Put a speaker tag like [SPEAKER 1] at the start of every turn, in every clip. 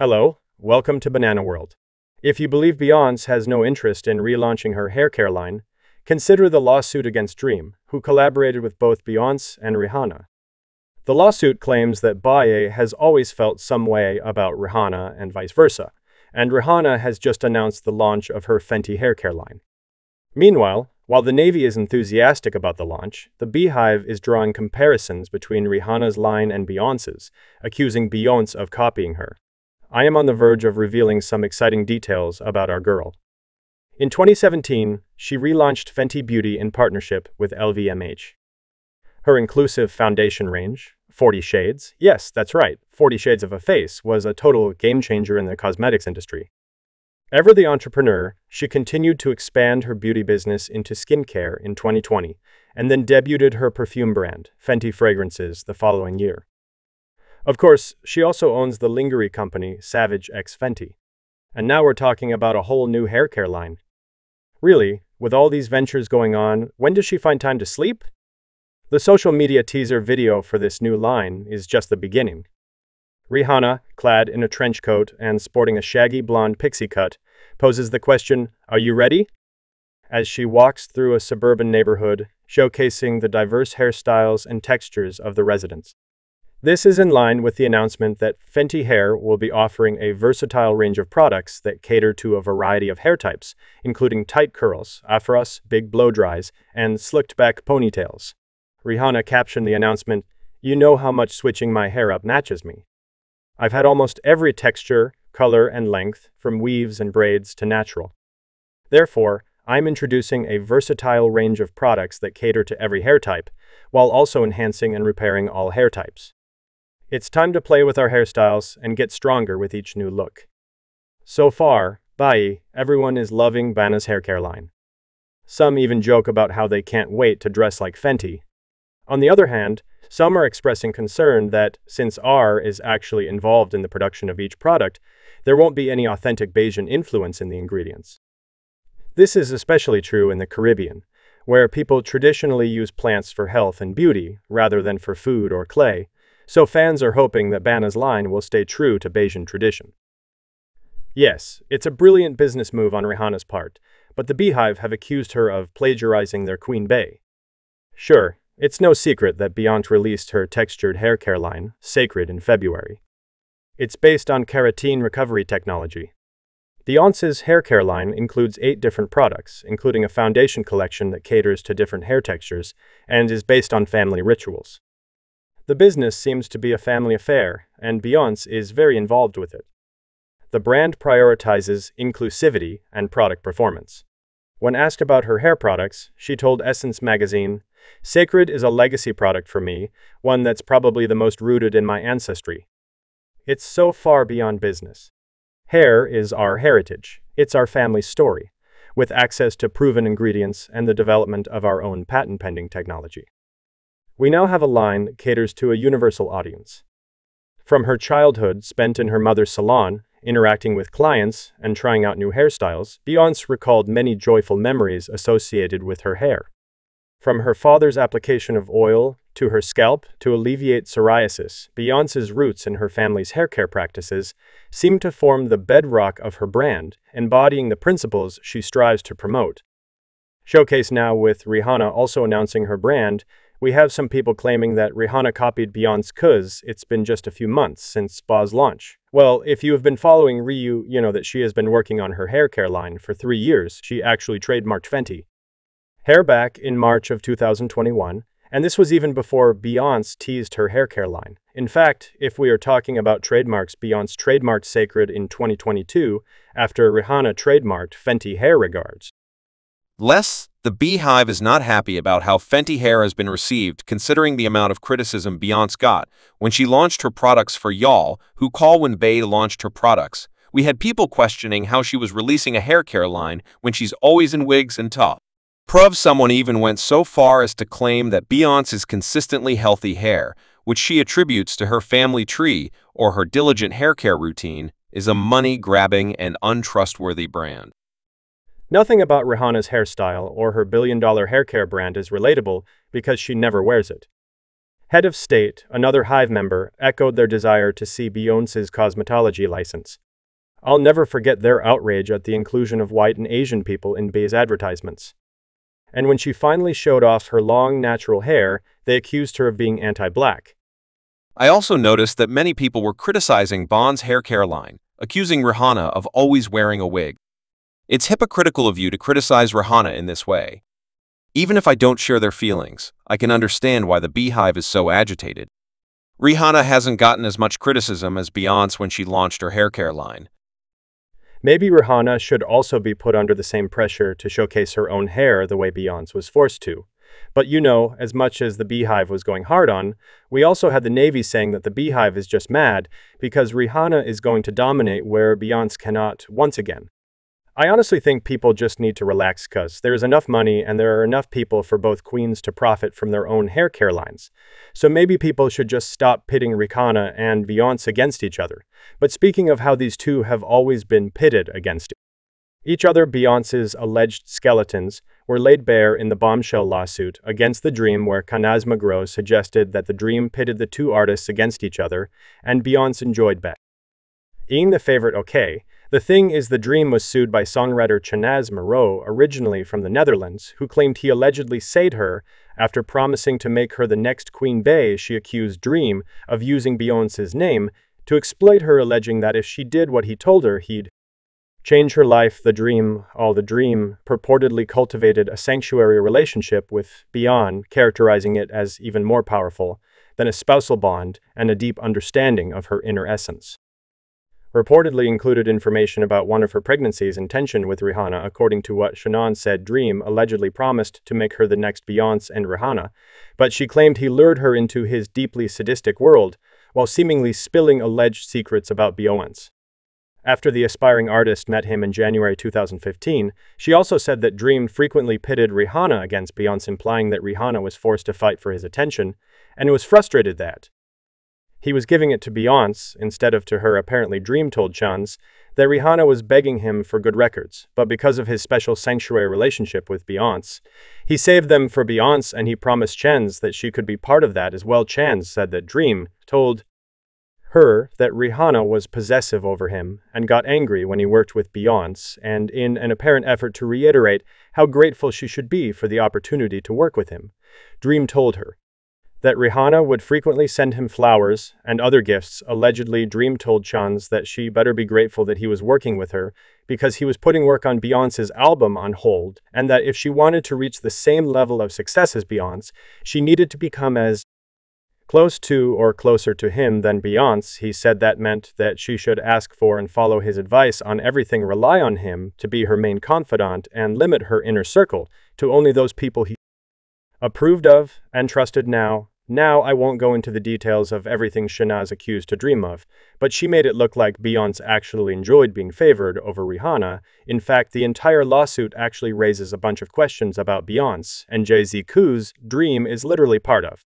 [SPEAKER 1] Hello, welcome to Banana World. If you believe Beyonce has no interest in relaunching her hair care line, consider the lawsuit against Dream, who collaborated with both Beyonce and Rihanna. The lawsuit claims that Bae has always felt some way about Rihanna and vice versa, and Rihanna has just announced the launch of her Fenty hair care line. Meanwhile, while the Navy is enthusiastic about the launch, the Beehive is drawing comparisons between Rihanna's line and Beyonce's, accusing Beyonce of copying her. I am on the verge of revealing some exciting details about our girl. In 2017, she relaunched Fenty Beauty in partnership with LVMH. Her inclusive foundation range, 40 Shades, yes, that's right, 40 Shades of a Face, was a total game changer in the cosmetics industry. Ever the entrepreneur, she continued to expand her beauty business into skincare in 2020 and then debuted her perfume brand, Fenty Fragrances, the following year. Of course, she also owns the lingerie company Savage X Fenty. And now we're talking about a whole new hair care line. Really, with all these ventures going on, when does she find time to sleep? The social media teaser video for this new line is just the beginning. Rihanna, clad in a trench coat and sporting a shaggy blonde pixie cut, poses the question, Are you ready? as she walks through a suburban neighborhood, showcasing the diverse hairstyles and textures of the residents. This is in line with the announcement that Fenty Hair will be offering a versatile range of products that cater to a variety of hair types, including tight curls, afros, big blow dries, and slicked back ponytails. Rihanna captioned the announcement, You know how much switching my hair up matches me. I've had almost every texture, color, and length, from weaves and braids to natural. Therefore, I'm introducing a versatile range of products that cater to every hair type, while also enhancing and repairing all hair types. It's time to play with our hairstyles and get stronger with each new look. So far, bye, everyone is loving Bana's hair care line. Some even joke about how they can't wait to dress like Fenty. On the other hand, some are expressing concern that, since R is actually involved in the production of each product, there won't be any authentic Bajan influence in the ingredients. This is especially true in the Caribbean, where people traditionally use plants for health and beauty rather than for food or clay, so fans are hoping that Bana's line will stay true to Bajan tradition. Yes, it's a brilliant business move on Rihanna's part, but the Beehive have accused her of plagiarizing their Queen Bey. Sure, it's no secret that Beyonce released her textured hair care line, Cécred, in February. It's based on keratin recovery technology. Beyonce's hair care line includes eight different products, including a foundation collection that caters to different hair textures and is based on family rituals. The business seems to be a family affair, and Beyonce is very involved with it. The brand prioritizes inclusivity and product performance. When asked about her hair products, she told Essence magazine, Cécred is a legacy product for me, one that's probably the most rooted in my ancestry. It's so far beyond business. Hair is our heritage. It's our family story, with access to proven ingredients and the development of our own patent-pending technology. We now have a line that caters to a universal audience. From her childhood spent in her mother's salon, interacting with clients, and trying out new hairstyles, Beyonce recalled many joyful memories associated with her hair. From her father's application of oil to her scalp to alleviate psoriasis, Beyonce's roots in her family's hair care practices seem to form the bedrock of her brand, embodying the principles she strives to promote. Showcase now with Rihanna also announcing her brand, we have some people claiming that Rihanna copied Beyonce cuz it's been just a few months since Spa's launch. Well, if you have been following Ryu, you know that she has been working on her hair care line for three years. She actually trademarked Fenty. Hair back in March of 2021, and this was even before Beyonce teased her hair care line. In fact, if we are talking about trademarks, Beyonce trademarked Cécred in 2022 after Rihanna trademarked Fenty Hair Regards.
[SPEAKER 2] Less, the Beehive is not happy about how Fenty Hair has been received considering the amount of criticism Beyonce got when she launched her products for y'all who call when Bey launched her products. We had people questioning how she was releasing a hair care line when she's always in wigs and top. Prov someone even went so far as to claim that Beyonce's consistently healthy hair, which she attributes to her family tree or her diligent hair care routine, is a money-grabbing and untrustworthy brand.
[SPEAKER 1] Nothing about Rihanna's hairstyle or her billion-dollar hair care brand is relatable because she never wears it. Head of State, another Hive member, echoed their desire to see Beyonce's cosmetology license. I'll never forget their outrage at the inclusion of white and Asian people in Bey's advertisements. And when she finally showed off her long, natural hair, they accused her of being anti black.
[SPEAKER 2] I also noticed that many people were criticizing Bond's hair care line, accusing Rihanna of always wearing a wig. It's hypocritical of you to criticize Rihanna in this way. Even if I don't share their feelings, I can understand why the Beehive is so agitated. Rihanna hasn't gotten as much criticism as Beyonce when she launched her hair care line.
[SPEAKER 1] Maybe Rihanna should also be put under the same pressure to showcase her own hair the way Beyonce was forced to. But you know, as much as the Beehive was going hard on, we also had the Navy saying that the Beehive is just mad because Rihanna is going to dominate where Beyonce cannot once again. I honestly think people just need to relax because there is enough money and there are enough people for both queens to profit from their own hair care lines. So maybe people should just stop pitting Rihanna and Beyonce against each other. But speaking of how these two have always been pitted against each other, Beyonce's alleged skeletons were laid bare in the bombshell lawsuit against The Dream, where Chanaz Magro suggested that The Dream pitted the two artists against each other, and Beyonce enjoyed bet. Being the favorite okay, the thing is The Dream was sued by songwriter Chanaz Moreau, originally from the Netherlands, who claimed he allegedly sayed her after promising to make her the next Queen Bey she accused Dream of using Beyonce's name to exploit her alleging that if she did what he told her, he'd change her life, the dream, all the dream, purportedly cultivated a sanctuary relationship with Beyonce, characterizing it as even more powerful than a spousal bond and a deep understanding of her inner essence reportedly included information about one of her pregnancies and tension with Rihanna, according to what Shannon said Dream allegedly promised to make her the next Beyonce and Rihanna, but she claimed he lured her into his deeply sadistic world while seemingly spilling alleged secrets about Beyonce. After the aspiring artist met him in January 2015, she also said that Dream frequently pitted Rihanna against Beyonce, implying that Rihanna was forced to fight for his attention, and was frustrated that, he was giving it to Beyonce instead of to her apparently dream-told chans that Rihanna was begging him for good records, but because of his special sanctuary relationship with Beyonce, he saved them for Beyonce and he promised Chans that she could be part of that as well. Chans said that Dream told her that Rihanna was possessive over him and got angry when he worked with Beyonce, and in an apparent effort to reiterate how grateful she should be for the opportunity to work with him, Dream told her that Rihanna would frequently send him flowers and other gifts. Allegedly, Dream told Chans that she better be grateful that he was working with her because he was putting work on Beyonce's album on hold, and that if she wanted to reach the same level of success as Beyonce, she needed to become as close to or closer to him than Beyonce. He said that meant that she should ask for and follow his advice on everything, rely on him to be her main confidant, and limit her inner circle to only those people he Approved of and trusted now. Now I won't go into the details of everything Chanaz accused to dream of, but she made it look like Beyonce actually enjoyed being favored over Rihanna. In fact, the entire lawsuit actually raises a bunch of questions about Beyonce, and Jay-Z whose dream is literally part of.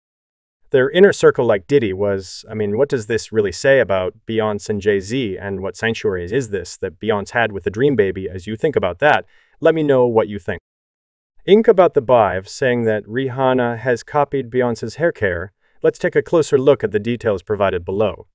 [SPEAKER 1] Their inner circle like Diddy was, I mean, what does this really say about Beyonce and Jay-Z and what sanctuary is this that Beyonce had with the Dream Baby as you think about that? Let me know what you think. Ink about the Bive saying that Rihanna has copied Beyonce's hair care, let's take a closer look at the details provided below.